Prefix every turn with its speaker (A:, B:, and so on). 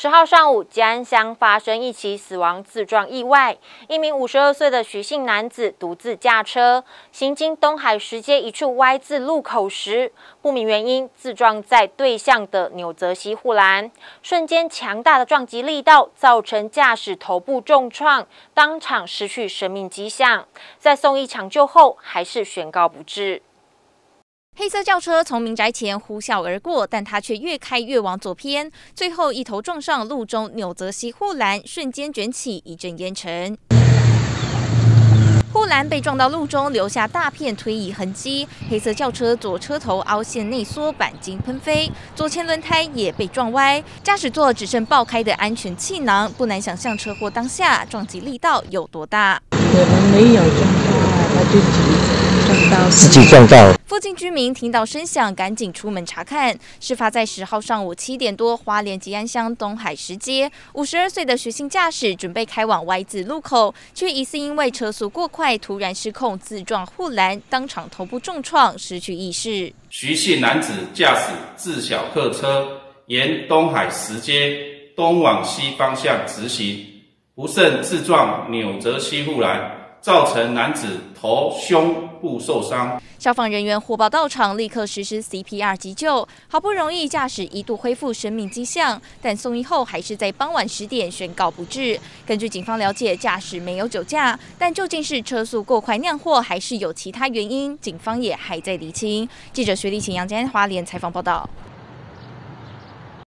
A: 十号上午，吉安乡发生一起死亡自撞意外。一名五十二岁的徐姓男子独自驾车行经东海石街一处 Y 字路口时，不明原因自撞在对向的纽泽西护栏，瞬间强大的撞击力道造成驾驶头部重创，当场失去生命迹象。在送医抢救后，还是宣告不治。
B: 黑色轿车从民宅前呼啸而过，但它却越开越往左偏，最后一头撞上路中纽泽西护栏，瞬间卷起一阵烟尘。护栏被撞到路中，留下大片推移痕迹。黑色轿车左车头凹陷内缩，钣金喷飞，左前轮胎也被撞歪，驾驶座只剩爆开的安全气囊。不难想象车祸当下撞击力道有多大。
C: 可能没有撞到，他就自己撞到，
D: 自己撞到。
B: 附近居民听到声响，赶紧出门查看。事发在十号上午七点多，花莲吉安乡东海石街，五十二岁的徐姓驾驶准备开往 Y 字路口，却疑似因为车速过快，突然失控自撞护栏，当场头部重创，失去意识。
E: 徐姓男子驾驶自小客车沿东海石街东往西方向直行，不慎自撞纽泽西护栏。造成男子头、胸部受伤。
B: 消防人员火爆到场，立刻实施 CPR 急救。好不容易驾驶一度恢复生命迹象，但送医后还是在傍晚十点宣告不治。根据警方了解，驾驶没有酒驾，但究竟是车速过快酿祸，还是有其他原因，警方也还在厘清。记者薛立晴、杨坚华联采访报道。